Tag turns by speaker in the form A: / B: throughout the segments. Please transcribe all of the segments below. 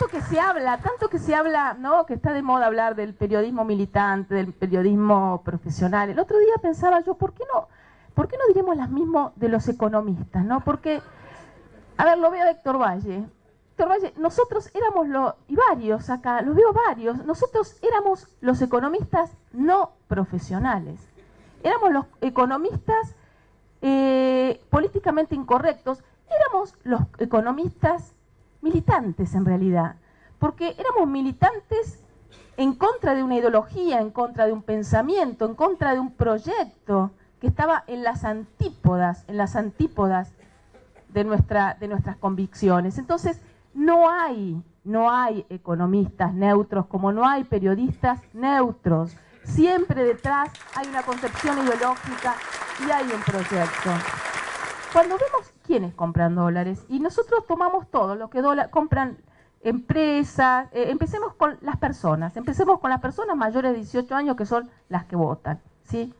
A: tanto que se habla, tanto que se habla, ¿no? Que está de moda hablar del periodismo militante, del periodismo profesional. El otro día pensaba yo, ¿por qué no, por qué no diremos las mismas de los economistas, no? Porque, a ver, lo veo a Héctor Valle. Héctor Valle, nosotros éramos los, y varios acá, los veo varios, nosotros éramos los economistas no profesionales. Éramos los economistas eh, políticamente incorrectos, éramos los economistas militantes en realidad, porque éramos militantes en contra de una ideología, en contra de un pensamiento, en contra de un proyecto que estaba en las antípodas, en las antípodas de, nuestra, de nuestras convicciones. Entonces, no hay, no hay economistas neutros como no hay periodistas neutros. Siempre detrás hay una concepción ideológica y hay un proyecto. Cuando vemos quiénes compran dólares, y nosotros tomamos todo, lo que compran empresas, eh, empecemos con las personas, empecemos con las personas mayores de 18 años que son las que votan, ¿sí?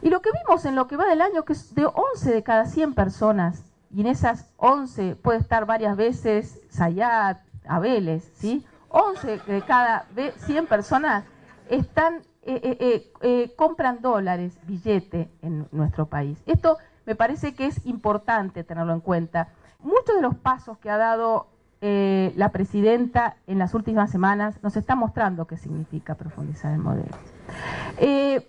A: Y lo que vimos en lo que va del año, que es de 11 de cada 100 personas, y en esas 11 puede estar varias veces Sayat, Abeles, ¿sí? 11 de cada 100 personas están, eh, eh, compran dólares, billete en nuestro país. Esto me parece que es importante tenerlo en cuenta. Muchos de los pasos que ha dado eh, la presidenta en las últimas semanas nos está mostrando qué significa profundizar el modelo. Eh,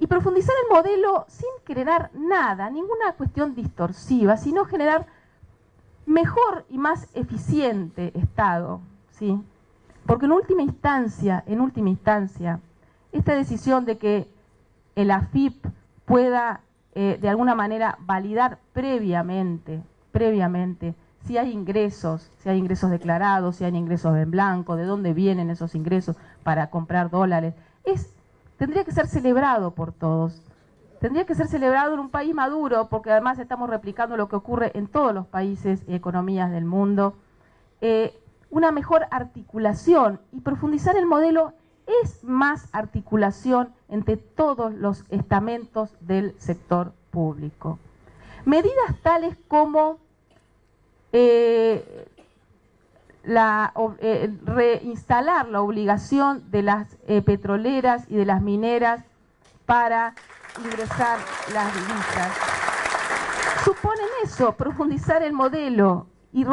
A: y profundizar el modelo sin generar nada, ninguna cuestión distorsiva, sino generar mejor y más eficiente Estado, ¿sí? Porque en última instancia, en última instancia, esta decisión de que el AFIP pueda eh, de alguna manera validar previamente, previamente, si hay ingresos, si hay ingresos declarados, si hay ingresos en blanco, de dónde vienen esos ingresos para comprar dólares, es, tendría que ser celebrado por todos. Tendría que ser celebrado en un país maduro, porque además estamos replicando lo que ocurre en todos los países y economías del mundo. Eh, una mejor articulación y profundizar el modelo es más articulación entre todos los estamentos del sector público. Medidas tales como eh, eh, reinstalar la obligación de las eh, petroleras y de las mineras para ingresar las divisas. Suponen eso, profundizar el modelo y,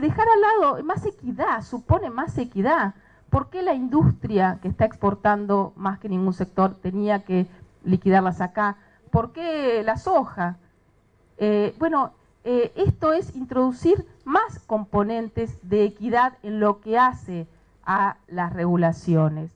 A: dejar al lado más equidad, supone más equidad ¿Por qué la industria que está exportando más que ningún sector tenía que liquidarlas acá? ¿Por qué la soja? Eh, bueno, eh, esto es introducir más componentes de equidad en lo que hace a las regulaciones.